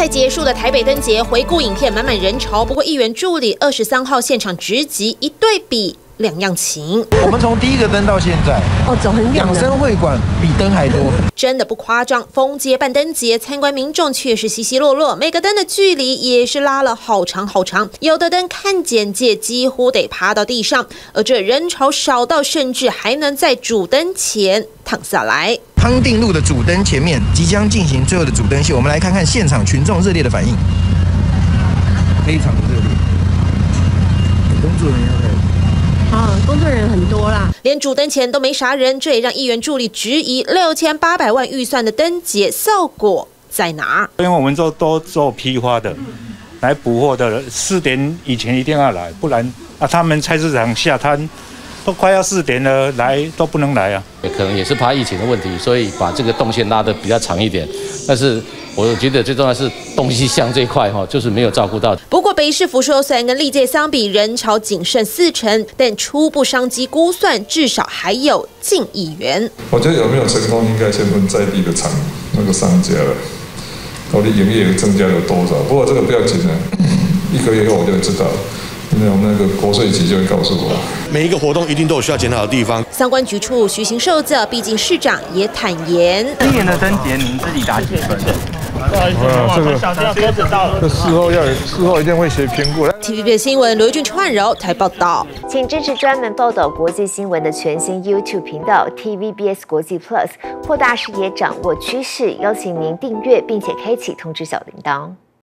才结束的台北灯节回顾影片，满满人潮。不过议员助理二十三号现场直击一对比。两样情，我们从第一个灯到现在，哦，走很远。养生会馆比灯还多，真的不夸张。封街办灯节，参观民众却是稀稀落落，每个灯的距离也是拉了好长好长，有的灯看简介几乎得趴到地上，而这人潮少到甚至还能在主灯前躺下来。康定路的主灯前面即将进行最后的主灯秀，我们来看看现场群众热烈的反应，非常热烈，工作人员。啊，工作人员很多啦，连主灯前都没啥人，这也让议员助理质疑六千八百万预算的灯节效果在哪？因为我们做都做批发的，来补货的，四点以前一定要来，不然啊，他们菜市场下摊。都快要四点了，来都不能来啊！也可能也是怕疫情的问题，所以把这个动线拉得比较长一点。但是我觉得最重要是东西向这一块哈，就是没有照顾到。不过北市福寿虽然跟历届相比人潮仅剩四成，但初步商机估算至少还有近亿元。我觉得有没有成功，应该先问在地的厂那个商家了，到底营业额增加有多少？不过这个不要紧的，一个月后我就知道。没有那个国税局就会告诉我，每一个活动一定都有需要检讨的地方。相关局处徐行受教，毕竟市长也坦言，今年的灯节您自己打几分？不好意思，这个车子到了，这事后要事后一定会写评估。TVB 新闻刘俊串柔台报道，请支持专门报道国际新闻的全新 YouTube 频道 TVBS 国际 Plus，扩大视野，掌握趋势。邀请您订阅并且开启通知小铃铛。